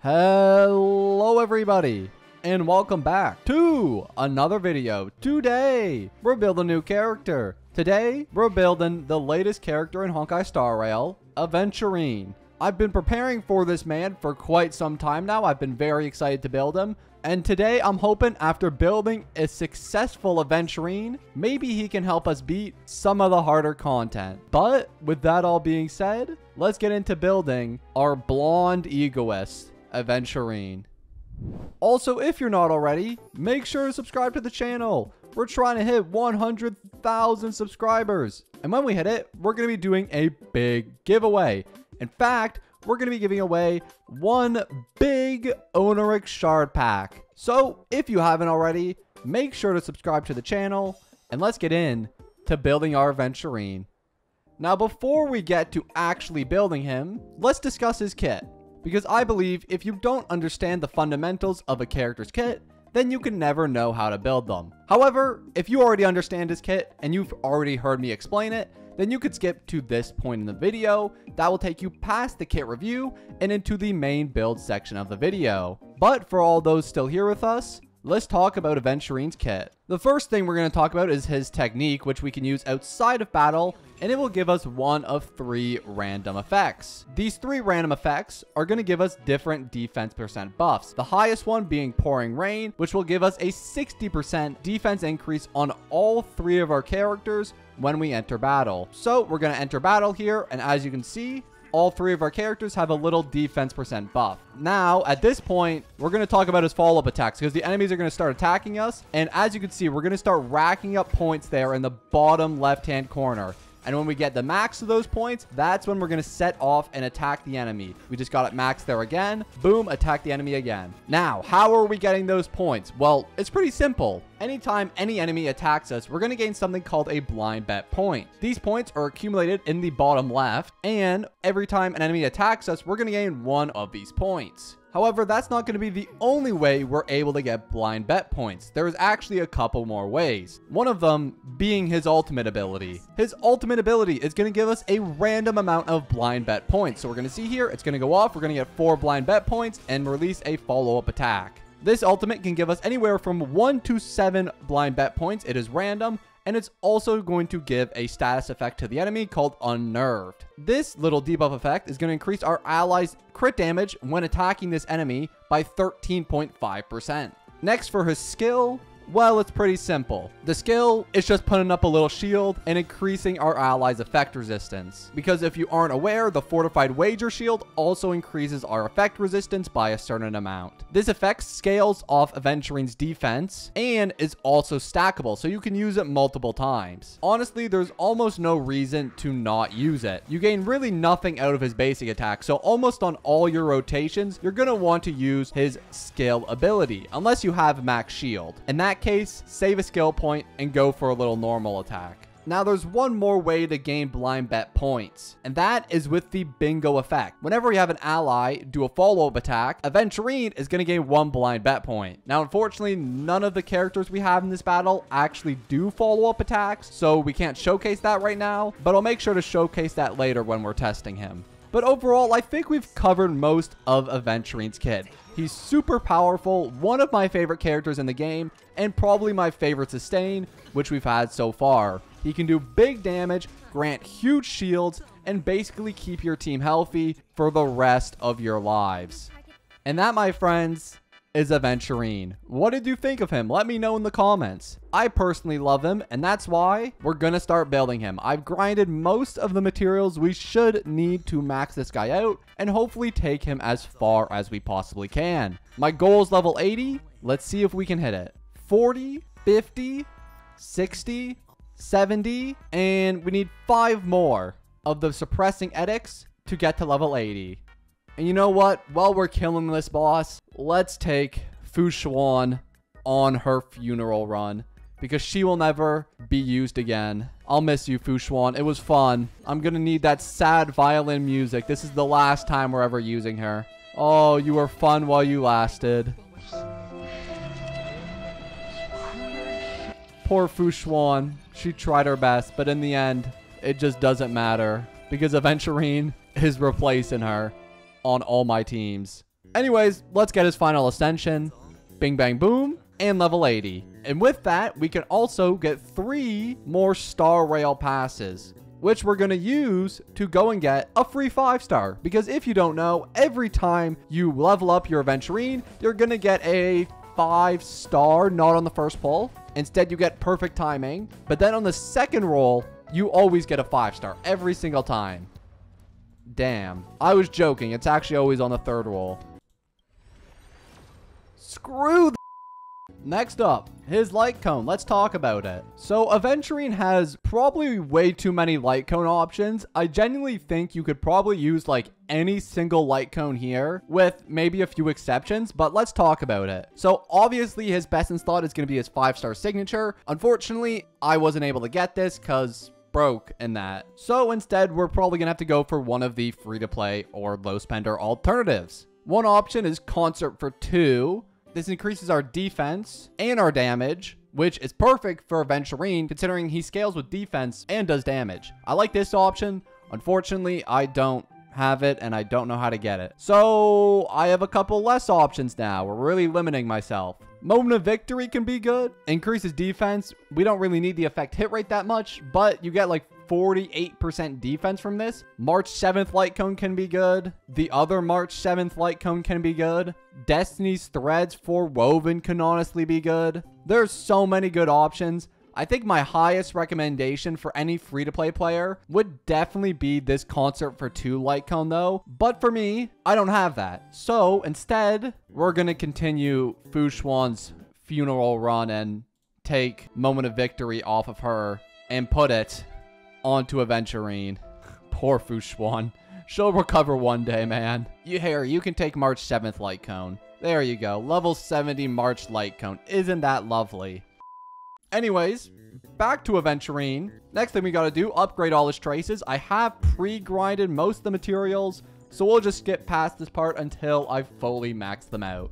Hello everybody and welcome back to another video. Today we're building a new character. Today we're building the latest character in Honkai Star Rail, Aventurine. I've been preparing for this man for quite some time now. I've been very excited to build him. And today I'm hoping after building a successful Aventurine, maybe he can help us beat some of the harder content. But with that all being said, let's get into building our blonde egoist, Aventurine. Also, if you're not already, make sure to subscribe to the channel. We're trying to hit 100,000 subscribers. And when we hit it, we're going to be doing a big giveaway. In fact, we're going to be giving away one big Oneiric Shard Pack. So, if you haven't already, make sure to subscribe to the channel, and let's get in to building our Aventurine. Now, before we get to actually building him, let's discuss his kit. Because I believe if you don't understand the fundamentals of a character's kit, then you can never know how to build them. However, if you already understand his kit and you've already heard me explain it, then you could skip to this point in the video. That will take you past the kit review and into the main build section of the video. But for all those still here with us, let's talk about Aventurine's kit. The first thing we're going to talk about is his technique, which we can use outside of battle, and it will give us one of three random effects. These three random effects are going to give us different defense percent buffs. The highest one being Pouring Rain, which will give us a 60% defense increase on all three of our characters when we enter battle. So we're going to enter battle here, and as you can see, all three of our characters have a little defense percent buff. Now, at this point, we're going to talk about his follow-up attacks because the enemies are going to start attacking us. And as you can see, we're going to start racking up points there in the bottom left-hand corner. And when we get the max of those points, that's when we're going to set off and attack the enemy. We just got it max there again. Boom, attack the enemy again. Now, how are we getting those points? Well, it's pretty simple. Anytime any enemy attacks us, we're going to gain something called a blind bet point. These points are accumulated in the bottom left, and every time an enemy attacks us, we're going to gain one of these points. However, that's not going to be the only way we're able to get blind bet points. There is actually a couple more ways. One of them being his ultimate ability. His ultimate ability is going to give us a random amount of blind bet points. So we're going to see here, it's going to go off. We're going to get four blind bet points and release a follow-up attack. This ultimate can give us anywhere from 1 to 7 blind bet points. It is random, and it's also going to give a status effect to the enemy called Unnerved. This little debuff effect is going to increase our allies' crit damage when attacking this enemy by 13.5%. Next for his skill, well, it's pretty simple. The skill is just putting up a little shield and increasing our allies' effect resistance. Because if you aren't aware, the Fortified Wager Shield also increases our effect resistance by a certain amount. This effect scales off Aventurine's defense and is also stackable, so you can use it multiple times. Honestly, there's almost no reason to not use it. You gain really nothing out of his basic attack, so almost on all your rotations, you're going to want to use his skill ability, unless you have max shield. And that case, save a skill point and go for a little normal attack. Now, there's one more way to gain blind bet points, and that is with the bingo effect. Whenever you have an ally do a follow-up attack, Aventurine is going to gain one blind bet point. Now, unfortunately, none of the characters we have in this battle actually do follow-up attacks, so we can't showcase that right now, but I'll make sure to showcase that later when we're testing him. But overall, I think we've covered most of Aventurine's kit. He's super powerful, one of my favorite characters in the game, and probably my favorite sustain, which we've had so far. He can do big damage, grant huge shields, and basically keep your team healthy for the rest of your lives. And that, my friends, is Aventurine. What did you think of him? Let me know in the comments. I personally love him, and that's why we're gonna start building him. I've grinded most of the materials we should need to max this guy out, and hopefully take him as far as we possibly can. My goal is level 80. Let's see if we can hit it. 40, 50, 60, 70, and we need five more of the suppressing edicts to get to level 80. And you know what? While we're killing this boss, let's take Fu Xuan on her funeral run. Because she will never be used again. I'll miss you, Fu Xuan. It was fun. I'm gonna need that sad violin music. This is the last time we're ever using her. Oh, you were fun while you lasted. Poor Fu Xuan. She tried her best, but in the end, it just doesn't matter. Because Aventurine is replacing her on all my teams. Anyways, let's get his final ascension. Bing bang boom. And level 80. And with that, we can also get three more Star Rail passes which we're going to use to go and get a free five star. Because if you don't know, every time you level up your Aventurine, you're going to get a five star, not on the first pull. Instead, you get perfect timing. But then on the second roll, you always get a five star every single time. Damn. I was joking. It's actually always on the third roll. Screw Next up, his light cone. Let's talk about it. So Aventurine has probably way too many light cone options. I genuinely think you could probably use like any single light cone here with maybe a few exceptions, but let's talk about it. So obviously his best in slot is going to be his five star signature. Unfortunately, I wasn't able to get this because broke in that. So instead, we're probably to have to go for one of the free to play or low spender alternatives. One option is Concert for 2, this increases our defense and our damage, which is perfect for Aventurine considering he scales with defense and does damage. I like this option. Unfortunately, I don't have it and I don't know how to get it. So I have a couple less options now. We're really limiting myself. Moment of Victory can be good. Increases defense. We don't really need the effect hit rate that much, but you get like 48% defense from this. March 7th Light Cone can be good. The other March 7th Light Cone can be good. Destiny's Threads Forewoven can honestly be good. There's so many good options. I think my highest recommendation for any free-to-play player would definitely be this Concert for 2 Light Cone though. But for me, I don't have that. So instead, we're going to continue Fu Xuan's funeral run and take Moment of Victory off of her and put it onto Aventurine. Poor Fu Xuan. She'll recover one day, man. You here, you can take March 7th Light Cone. There you go. Level 70 March Light Cone. Isn't that lovely? Anyways, back to Aventurine. Next thing we gotta do, upgrade all his traces. I have pre-grinded most of the materials, so we'll just skip past this part until I've fully maxed them out.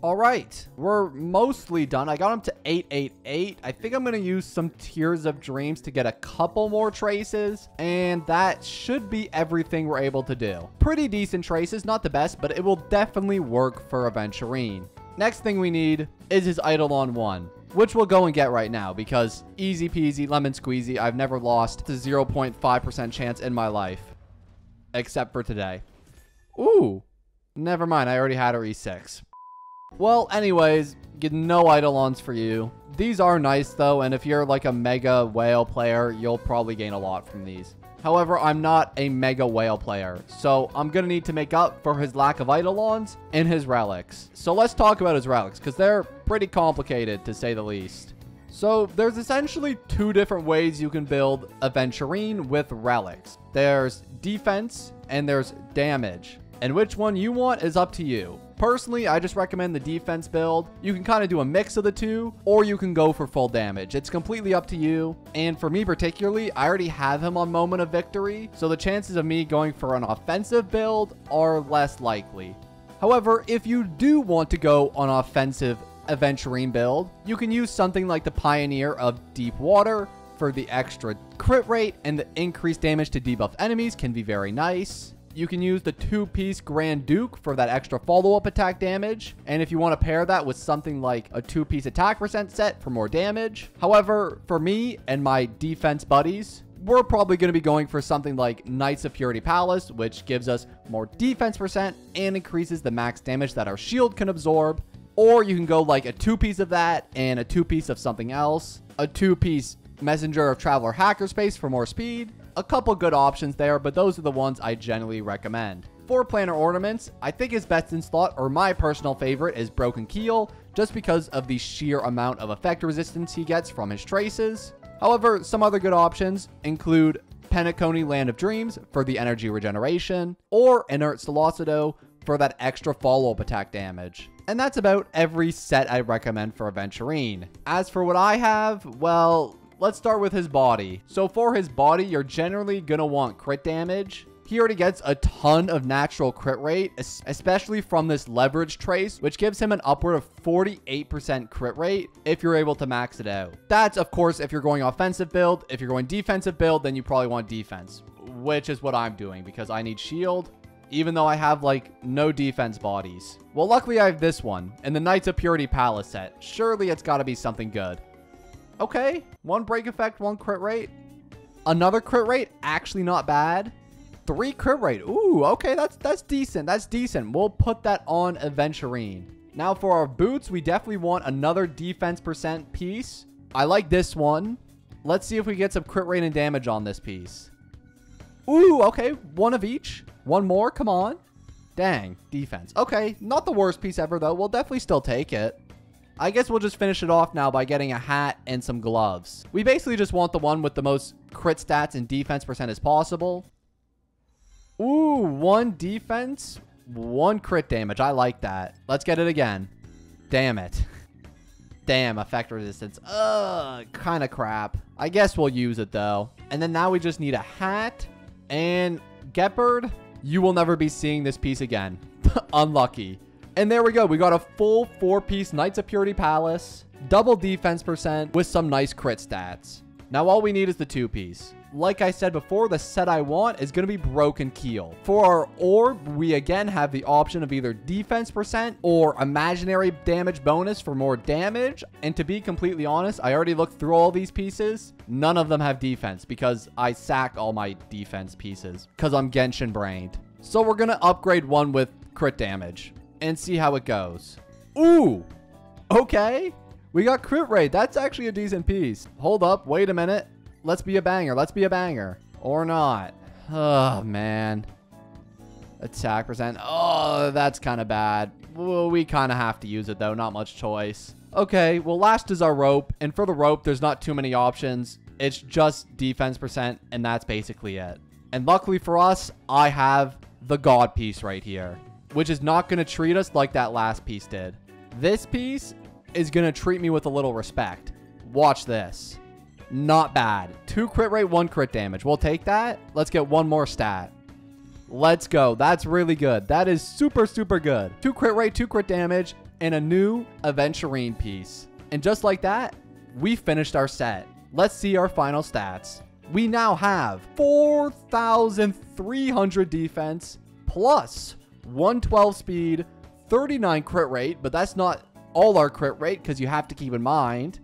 All right, we're mostly done. I got him to 888. I think I'm going to use some Tears of Dreams to get a couple more traces, and that should be everything we're able to do. Pretty decent traces, not the best, but it will definitely work for Aventurine. Next thing we need is his Eidolon 1 which we'll go and get right now because easy peasy, lemon squeezy. I've never lost to 0.5% chance in my life, except for today. Ooh, never mind. I already had her E6. Well, anyways, get no Eidolons for you. These are nice, though, and if you're like a Mega Whale player, you'll probably gain a lot from these. However, I'm not a Mega Whale player, so I'm going to need to make up for his lack of Eidolons in his relics. So let's talk about his relics, because they're pretty complicated, to say the least. So there's essentially two different ways you can build Aventurine with relics. There's defense and there's damage. And which one you want is up to you. Personally, I just recommend the defense build. You can kind of do a mix of the two, or you can go for full damage. It's completely up to you. And for me particularly, I already have him on Moment of Victory, so the chances of me going for an offensive build are less likely. However, if you do want to go on offensive Aventurine build, you can use something like the Pioneer of Deep Water for the extra crit rate and the increased damage to debuff enemies can be very nice. You can use the two-piece Grand Duke for that extra follow-up attack damage. And if you want to pair that with something like a two-piece attack percent set for more damage. However, for me and my defense buddies, we're probably going to be going for something like Knights of Purity Palace, which gives us more defense percent and increases the max damage that our shield can absorb. Or you can go like a two-piece of that and a two-piece of something else. A two-piece Messenger of Traveler Hackerspace for more speed, a couple good options there, but those are the ones I generally recommend. For planar ornaments, I think his best in slot, or my personal favorite, is Broken Keel, just because of the sheer amount of effect resistance he gets from his traces. However, some other good options include Penacony Land of Dreams for the energy regeneration, or Inert Salsotto for that extra follow-up attack damage. And that's about every set I recommend for Aventurine. As for what I have, well, Let's start with his body. So for his body, you're generally to want crit damage. He already gets a ton of natural crit rate, especially from this leverage trace, which gives him an upward of 48% crit rate if you're able to max it out. That's, of course, if you're going offensive build. If you're going defensive build, then you probably want defense, which is what I'm doing because I need shield even though I have like no defense bodies. Well, luckily I have this one and the Knights of Purity Palace set. Surely it's got to be something good. Okay, one break effect, one crit rate. Another crit rate, actually not bad. Three crit rate. Ooh, okay, that's that's decent. That's decent. We'll put that on Aventurine. Now for our boots, we definitely want another defense percent piece. I like this one. Let's see if we get some crit rate and damage on this piece. Ooh, okay, one of each. One more, come on. Dang, defense. Okay, not the worst piece ever though. We'll definitely still take it. I guess we'll just finish it off now by getting a hat and some gloves. We basically just want the one with the most crit stats and defense percent as possible. Ooh, one defense, one crit damage. I like that. Let's get it again. Damn it. Damn, effect resistance. Ugh, kind of crap. I guess we'll use it though. And then now we just need a hat and Gepard. You will never be seeing this piece again. Unlucky. And there we go. We got a full four-piece Knights of Purity Palace, double defense percent with some nice crit stats. Now all we need is the two-piece like I said before, the set I want is going to be Broken Keel. For our orb, we again have the option of either defense percent or imaginary damage bonus for more damage. And to be completely honest, I already looked through all these pieces. None of them have defense because I sack all my defense pieces because I'm Genshin brained. So we're going to upgrade one with crit damage and see how it goes. Ooh, okay. We got crit rate. That's actually a decent piece. Hold up. Wait a minute. Let's be a banger. Let's be a banger. Or not. Oh, man. Attack percent. Oh, that's kind of bad. Well, we kind of have to use it, though. Not much choice. Okay, well, last is our rope. And for the rope, there's not too many options. It's just defense percent, and that's basically it. And luckily for us, I have the God piece right here, which is not going to treat us like that last piece did. This piece is going to treat me with a little respect. Watch this. Not bad. Two crit rate, one crit damage. We'll take that. Let's get one more stat. Let's go. That's really good. That is super, super good. Two crit rate, two crit damage, and a new Aventurine piece. And just like that, we finished our set. Let's see our final stats. We now have 4,300 defense plus 112 speed, 39 crit rate, but that's not all our crit rate because you have to keep in mind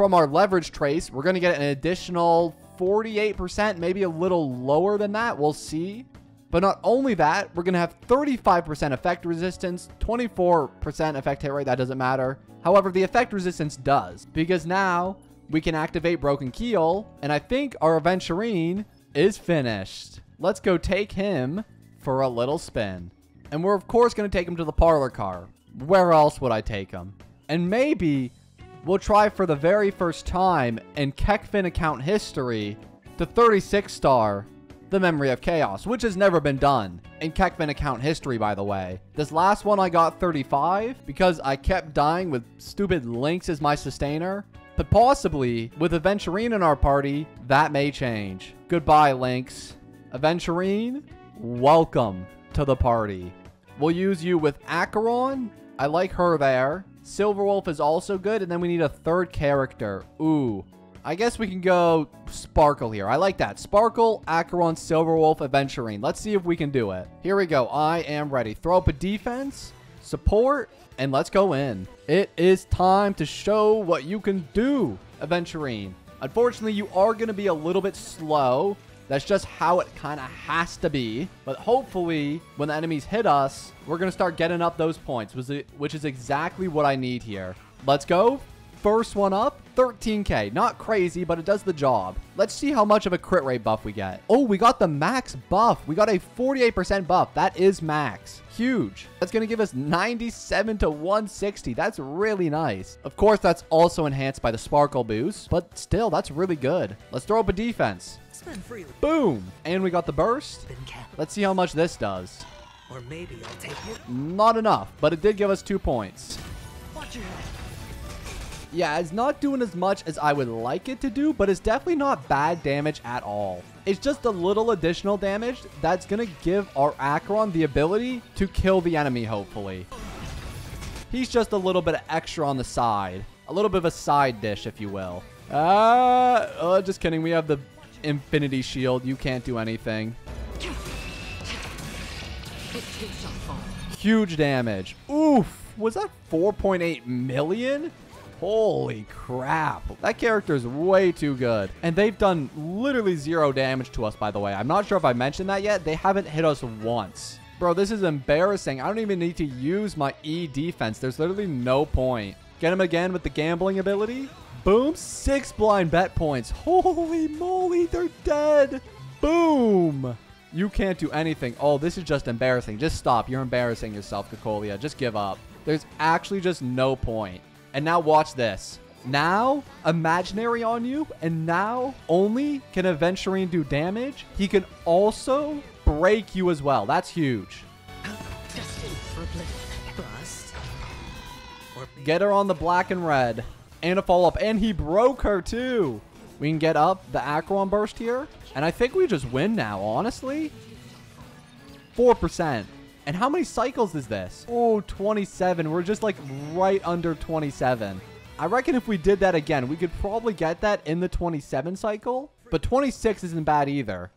from our leverage trace, we're going to get an additional 48%, maybe a little lower than that. We'll see. But not only that, we're going to have 35% effect resistance, 24% effect hit rate. That doesn't matter. However, the effect resistance does because now we can activate Broken Keel. And I think our Aventurine is finished. Let's go take him for a little spin. And we're, of course, going to take him to the parlor car. Where else would I take him? And maybe we'll try for the very first time in Kekvin account history to 36 star the Memory of Chaos, which has never been done in Kekvin account history, by the way. This last one I got 35 because I kept dying with stupid Lynx as my sustainer. But possibly, with Aventurine in our party, that may change. Goodbye, Lynx. Aventurine, welcome to the party. We'll use you with Acheron. I like her there. Silverwolf is also good, and then we need a third character. Ooh. I guess we can go Sparkle here. I like that. Sparkle, Acheron, Silverwolf, Aventurine. Let's see if we can do it. Here we go. I am ready. Throw up a defense, support, and let's go in. It is time to show what you can do, Aventurine. Unfortunately, you are going to be a little bit slow. That's just how it kind of has to be. But hopefully, when the enemies hit us, we're going to start getting up those points, which is exactly what I need here. Let's go. First one up, 13k. Not crazy, but it does the job. Let's see how much of a crit rate buff we get. Oh, we got the max buff. We got a 48% buff. That is max. Huge. That's going to give us 97 to 160. That's really nice. Of course, that's also enhanced by the sparkle boost, but still, that's really good. Let's throw up a defense. Boom. And we got the burst. Let's see how much this does. Or maybe I'll take it. Not enough, but it did give us two points. Watch your head. Yeah, it's not doing as much as I would like it to do, but it's definitely not bad damage at all. It's just a little additional damage that's going to give our Acheron the ability to kill the enemy, hopefully. He's just a little bit of extra on the side. A little bit of a side dish, if you will. Uh, oh, just kidding. We have the Infinity Shield. You can't do anything. Huge damage. Oof. Was that 4.8 million? Holy crap. That character is way too good. And they've done literally zero damage to us, by the way. I'm not sure if I mentioned that yet. They haven't hit us once. Bro, this is embarrassing. I don't even need to use my E defense. There's literally no point. Get him again with the gambling ability. Boom. Six blind bet points. Holy moly, they're dead. Boom. You can't do anything. Oh, this is just embarrassing. Just stop. You're embarrassing yourself, Cocolia. Just give up. There's actually just no point. And now watch this. Now, imaginary on you, and now only can Aventurine do damage. He can also break you as well. That's huge. Get her on the black and red. And a follow-up. And he broke her, too. We can get up the Acheron Burst here. And I think we just win now, honestly. 4%. And how many cycles is this? Oh, 27. We're just like right under 27. I reckon if we did that again, we could probably get that in the 27 cycle. But 26 isn't bad either.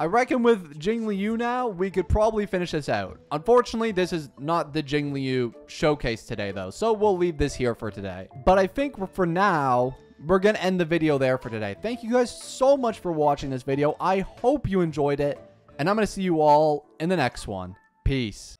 I reckon with Jing Liu now, we could probably finish this out. Unfortunately, this is not the Jing Liu showcase today, though, so we'll leave this here for today. But I think for now, we're going to end the video there for today. Thank you guys so much for watching this video. I hope you enjoyed it, and I'm going to see you all in the next one. Peace.